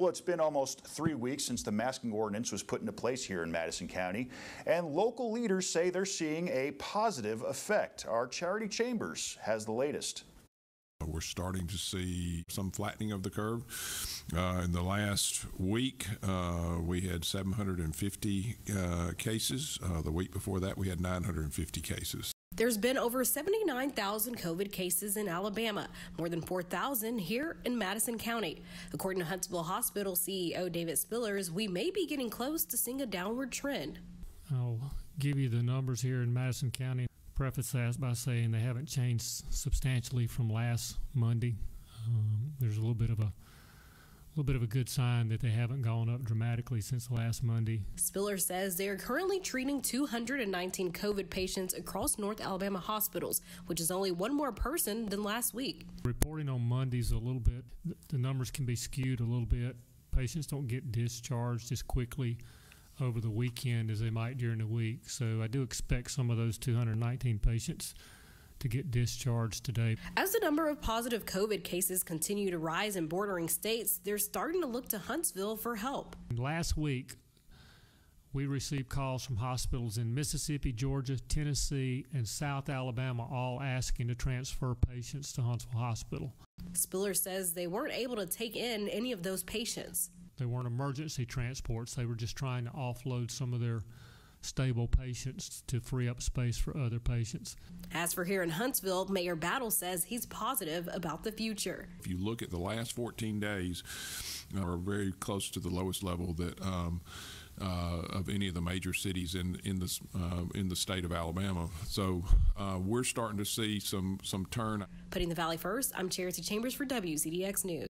Well, it's been almost three weeks since the masking ordinance was put into place here in Madison County, and local leaders say they're seeing a positive effect. Our Charity Chambers has the latest. We're starting to see some flattening of the curve. Uh, in the last week, uh, we had 750 uh, cases. Uh, the week before that, we had 950 cases. There's been over 79,000 COVID cases in Alabama, more than 4,000 here in Madison County. According to Huntsville Hospital CEO David Spillers, we may be getting close to seeing a downward trend. I'll give you the numbers here in Madison County. Preface that by saying they haven't changed substantially from last Monday. Um, there's a little bit of a a little bit of a good sign that they haven't gone up dramatically since last Monday. Spiller says they are currently treating 219 COVID patients across North Alabama hospitals, which is only one more person than last week. Reporting on Mondays a little bit, the numbers can be skewed a little bit. Patients don't get discharged as quickly over the weekend as they might during the week. So I do expect some of those 219 patients to get discharged today. As the number of positive COVID cases continue to rise in bordering states, they're starting to look to Huntsville for help. Last week, we received calls from hospitals in Mississippi, Georgia, Tennessee, and South Alabama, all asking to transfer patients to Huntsville Hospital. Spiller says they weren't able to take in any of those patients. They weren't emergency transports, they were just trying to offload some of their stable patients to free up space for other patients. As for here in Huntsville, Mayor Battle says he's positive about the future. If you look at the last 14 days, uh, are very close to the lowest level that. Um, uh, of any of the major cities in in the uh, in the state of Alabama, so uh, we're starting to see some some turn. Putting the Valley first, I'm Charity Chambers for WZDX News.